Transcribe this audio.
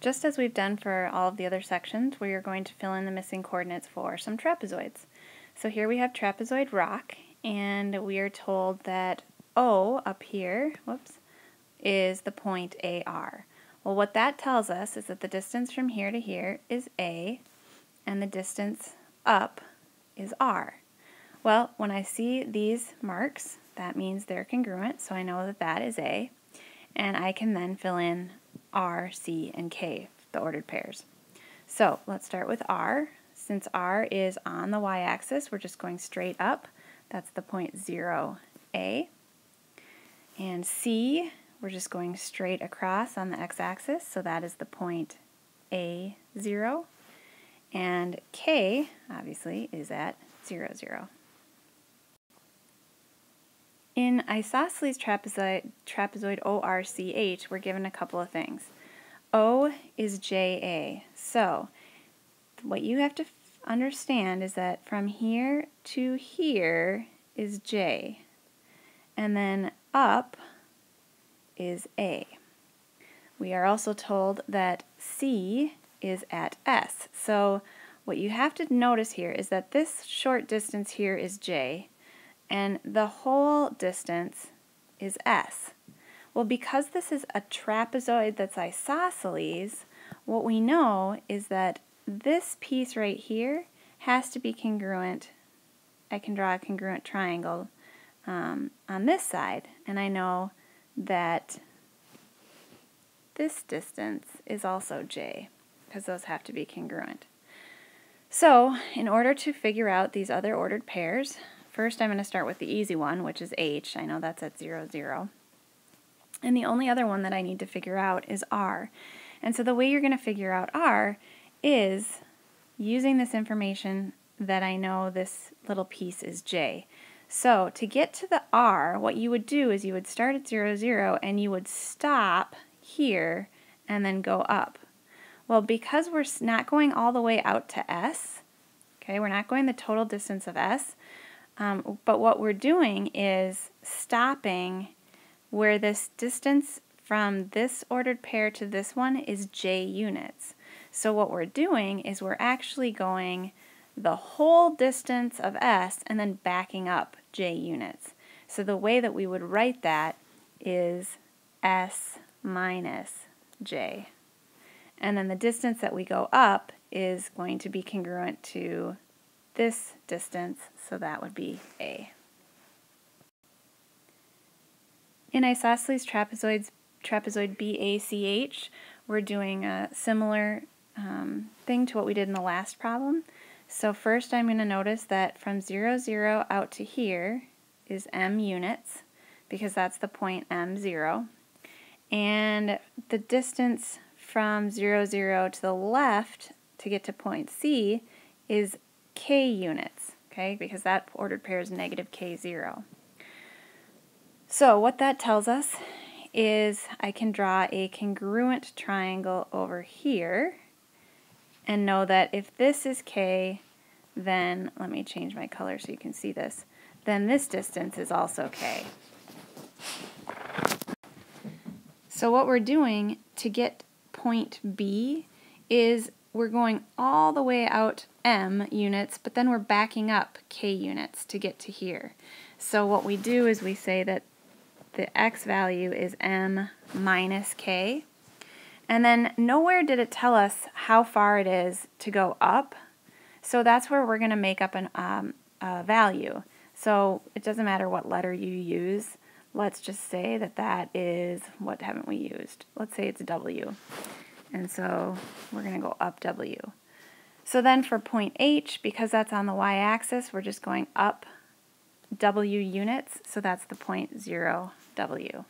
just as we've done for all of the other sections, we are going to fill in the missing coordinates for some trapezoids. So here we have trapezoid rock, and we are told that O up here, whoops, is the point AR. Well, what that tells us is that the distance from here to here is A, and the distance up is R. Well, when I see these marks, that means they're congruent, so I know that that is A, and I can then fill in R, C, and K, the ordered pairs. So let's start with R. Since R is on the y-axis, we're just going straight up. That's the point 0, A. And C, we're just going straight across on the x-axis, so that is the point A0. And K, obviously, is at 0, 0. In isosceles trapezoid, trapezoid ORCH, we're given a couple of things. O is JA. So what you have to understand is that from here to here is J. And then up is A. We are also told that C is at S. So what you have to notice here is that this short distance here is J, and the whole distance is S. Well, because this is a trapezoid that's isosceles, what we know is that this piece right here has to be congruent. I can draw a congruent triangle um, on this side, and I know that this distance is also j, because those have to be congruent. So, in order to figure out these other ordered pairs, First, I'm going to start with the easy one, which is h. I know that's at 0, 0. And the only other one that I need to figure out is r. And so the way you're going to figure out r is using this information that I know this little piece is j. So to get to the r, what you would do is you would start at 0, 0, and you would stop here and then go up. Well, because we're not going all the way out to s, okay, we're not going the total distance of s, um, but what we're doing is stopping where this distance from this ordered pair to this one is j units. So what we're doing is we're actually going the whole distance of s and then backing up j units. So the way that we would write that is s minus j. And then the distance that we go up is going to be congruent to this distance, so that would be A. In isosceles trapezoids, trapezoid BACH, we're doing a similar um, thing to what we did in the last problem. So first I'm going to notice that from 0, 0 out to here is m units, because that's the point m0. And the distance from 0, 0 to the left to get to point C is k units, okay, because that ordered pair is negative k0. So what that tells us is I can draw a congruent triangle over here and know that if this is k, then, let me change my color so you can see this, then this distance is also k. So what we're doing to get point B is we're going all the way out m units, but then we're backing up k units to get to here. So what we do is we say that the x value is m minus k, and then nowhere did it tell us how far it is to go up, so that's where we're going to make up an, um, a value. So it doesn't matter what letter you use. Let's just say that that is, what haven't we used? Let's say it's W. And so we're going to go up W. So then for point H, because that's on the y-axis, we're just going up W units, so that's the point 0 W.